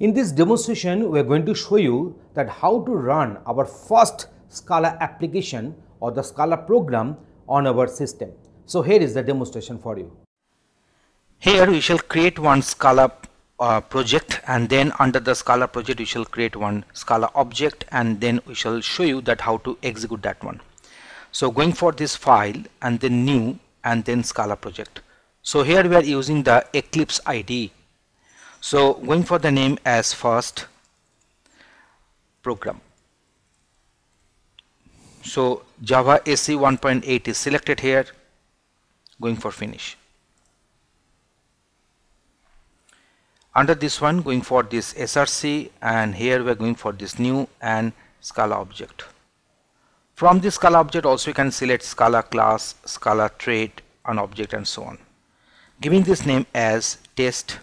In this demonstration, we are going to show you that how to run our first Scala application or the Scala program on our system. So here is the demonstration for you. Here we shall create one Scala uh, project and then under the Scala project we shall create one Scala object and then we shall show you that how to execute that one. So going for this file and then new and then Scala project. So here we are using the Eclipse IDE. So going for the name as first program. So Java SE 1.8 is selected here going for finish. Under this one going for this SRC and here we are going for this new and Scala object. From this Scala object also you can select Scala class, Scala trait, an object and so on. Giving this name as test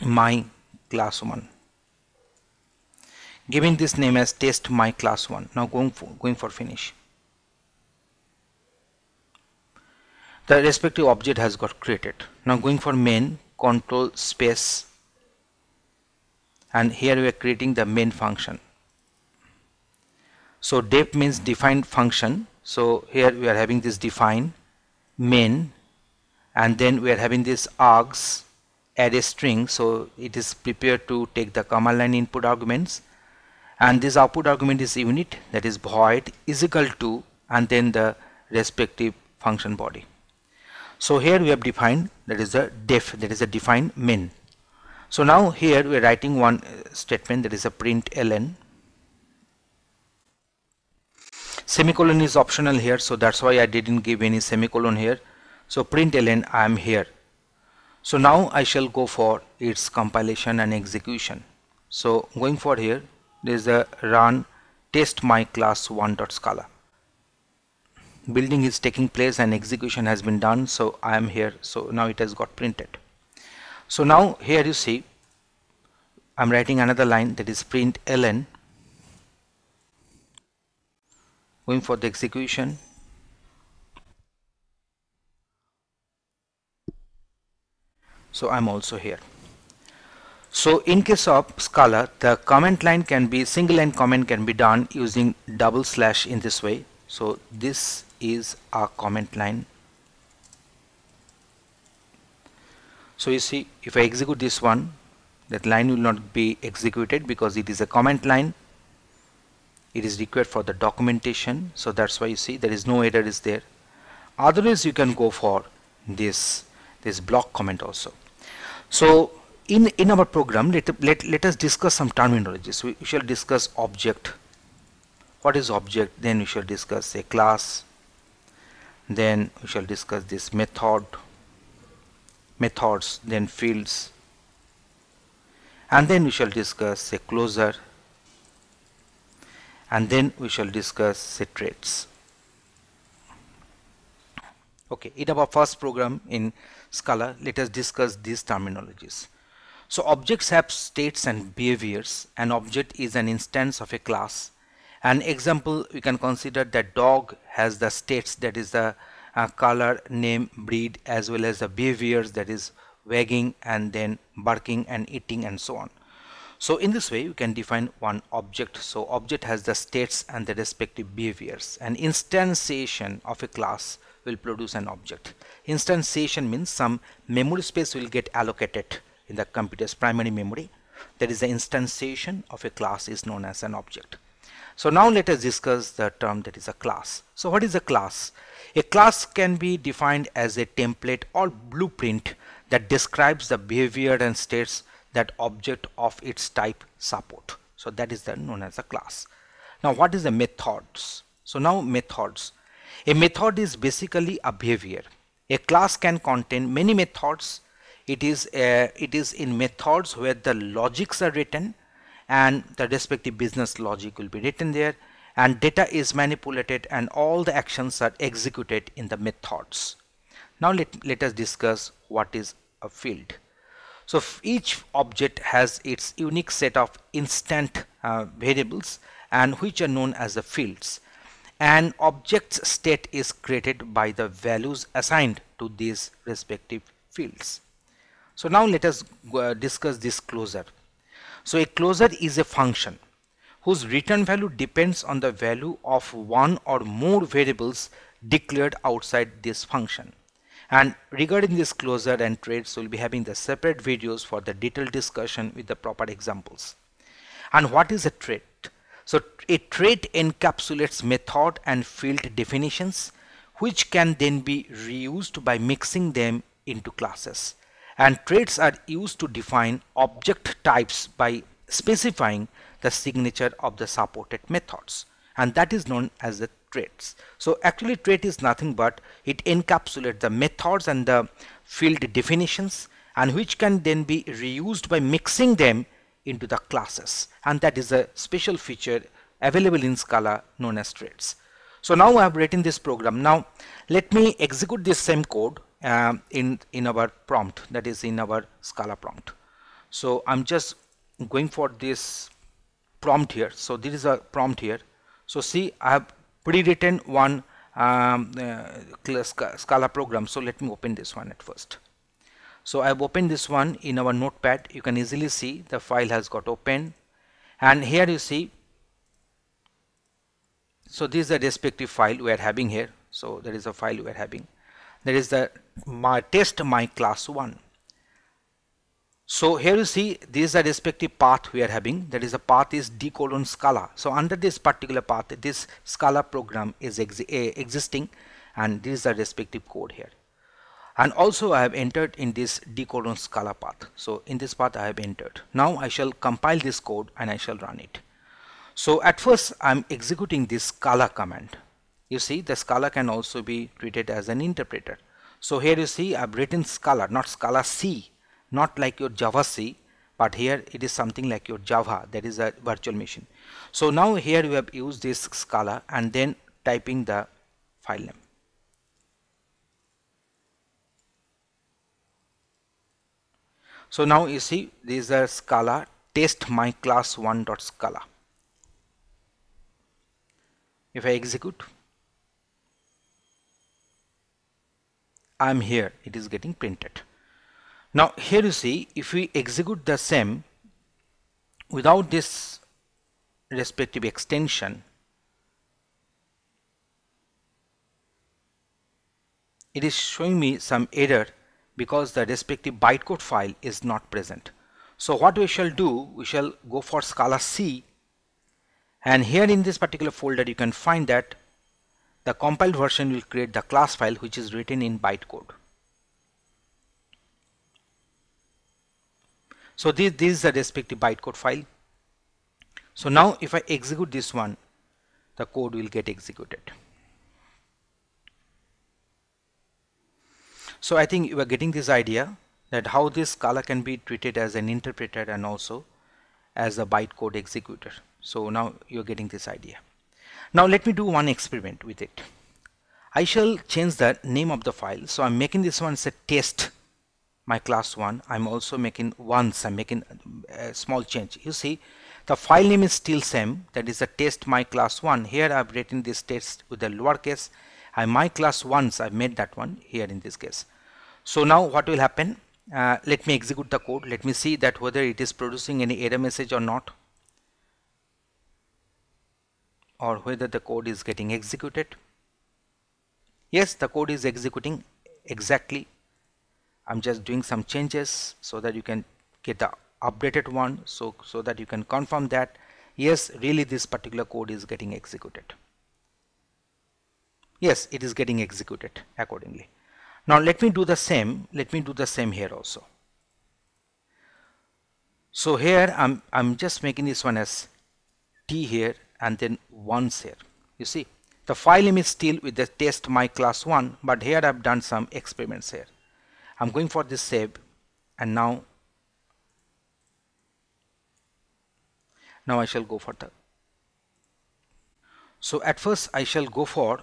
my class 1. Giving this name as test my class 1. Now going for, going for finish. The respective object has got created. Now going for main control space and here we are creating the main function so def means defined function so here we are having this define main and then we are having this args array string so it is prepared to take the command line input arguments. And this output argument is unit that is void is equal to and then the respective function body. So here we have defined that is a def that is a defined main. So now here we are writing one uh, statement that is a print ln. Semicolon is optional here so that's why I didn't give any semicolon here. So print ln I am here so now I shall go for its compilation and execution. So going for here there is a run test my class 1.scala building is taking place and execution has been done. So I am here. So now it has got printed. So now here you see I'm writing another line that is print ln. Going for the execution so I'm also here. So in case of Scala the comment line can be single line comment can be done using double slash in this way. So this is a comment line. So you see if I execute this one that line will not be executed because it is a comment line. It is required for the documentation. So that's why you see there is no error is there. Otherwise you can go for this this block comment also so in in our program let, let, let us discuss some terminologies. We, we shall discuss object. What is object? Then we shall discuss a class. Then we shall discuss this method methods then fields. And then we shall discuss a closure. And then we shall discuss the traits. Okay in our first program in Scala let us discuss these terminologies. So objects have states and behaviors. An object is an instance of a class. An example we can consider that dog has the states that is the uh, color name breed as well as the behaviors that is wagging and then barking and eating and so on. So in this way you can define one object. So object has the states and the respective behaviors. An instantiation of a class will produce an object instantiation means some memory space will get allocated in the computer's primary memory that is the instantiation of a class is known as an object so now let us discuss the term that is a class. So what is a class? A class can be defined as a template or blueprint that describes the behavior and states that object of its type support. So that is then known as a class. Now what is the methods? So now methods. A method is basically a behavior. A class can contain many methods. It is, uh, it is in methods where the logics are written and the respective business logic will be written there and data is manipulated and all the actions are executed in the methods. Now let, let us discuss what is a field. So each object has its unique set of instant uh, variables and which are known as the fields. An object's state is created by the values assigned to these respective fields. So now let us uh, discuss this closure. So a closure is a function whose return value depends on the value of one or more variables declared outside this function. And regarding this closure and traits, we'll be having the separate videos for the detailed discussion with the proper examples. And what is a trait? So a trait encapsulates method and field definitions which can then be reused by mixing them into classes. And traits are used to define object types by specifying the signature of the supported methods and that is known as the traits. So actually trait is nothing but it encapsulates the methods and the field definitions and which can then be reused by mixing them into the classes and that is a special feature available in Scala known as traits. So now I have written this program. Now let me execute this same code uh, in, in our prompt that is in our Scala prompt. So I'm just going for this prompt here. So this is a prompt here. So see I have pre-written one um, uh, Scala program. So let me open this one at first. So I have opened this one in our notepad. You can easily see the file has got open and here you see so this is the respective file we are having here. So there is a file we are having. There is the my test my class 1 so here you see this is the respective path we are having that is the path is d colon scala. So under this particular path this scala program is ex eh, existing and this is the respective code here. And also I have entered in this d colon scala path. So in this path I have entered. Now I shall compile this code and I shall run it. So at first I'm executing this scala command. You see the scala can also be treated as an interpreter. So here you see I've written scala not scala C not like your Java C but here it is something like your Java that is a virtual machine. So now here we have used this Scala and then typing the file name. So now you see this is a Scala test my class 1 dot Scala. If I execute I am here it is getting printed. Now here you see if we execute the same without this respective extension it is showing me some error because the respective bytecode file is not present. So what we shall do we shall go for Scala C and here in this particular folder you can find that the compiled version will create the class file which is written in bytecode. So this, this is the respective bytecode file. So now if I execute this one, the code will get executed. So I think you are getting this idea that how this Scala can be treated as an interpreter and also as a bytecode executor. So now you're getting this idea. Now let me do one experiment with it. I shall change the name of the file. So I'm making this one as a test my class 1 I'm also making once I'm making a small change you see the file name is still same that is a test my class 1 here I've written this test with the lowercase I my class once I've made that one here in this case. So now what will happen? Uh, let me execute the code. Let me see that whether it is producing any error message or not or whether the code is getting executed. Yes the code is executing exactly. I'm just doing some changes so that you can get the updated one so so that you can confirm that yes really this particular code is getting executed yes it is getting executed accordingly. Now let me do the same let me do the same here also. So here I'm I'm just making this one as t here and then once here. You see the file name is still with the test my class 1 but here I've done some experiments here. I'm going for this save and now now I shall go for the so at first I shall go for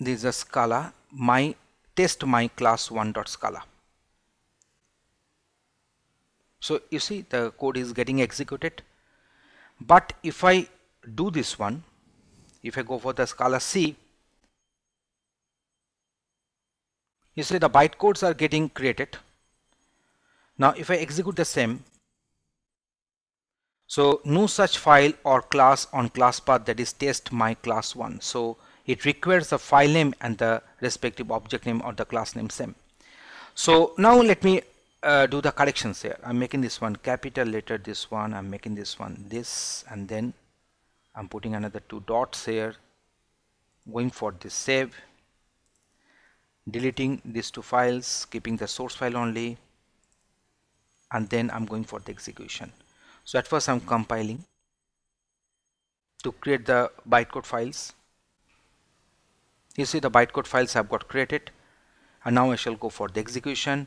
this is a scala. My test my class 1 dot scala. So you see the code is getting executed. But if I do this one if I go for the scala C you see the bytecodes are getting created. Now if I execute the same so no such file or class on class path that is test my class one. So it requires the file name and the respective object name or the class name same. So now let me uh, do the corrections here. I'm making this one capital letter this one I'm making this one this and then I'm putting another two dots here going for this save deleting these two files keeping the source file only and then I'm going for the execution. So at first I'm compiling to create the bytecode files you see the bytecode files have got created and now I shall go for the execution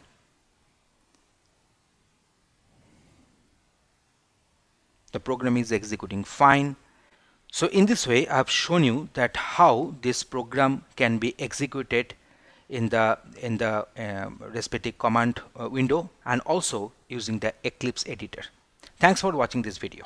the program is executing fine so in this way I have shown you that how this program can be executed in the in the um, respective command uh, window and also using the Eclipse editor. Thanks for watching this video.